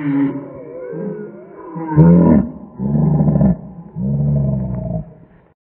Mm-hmm.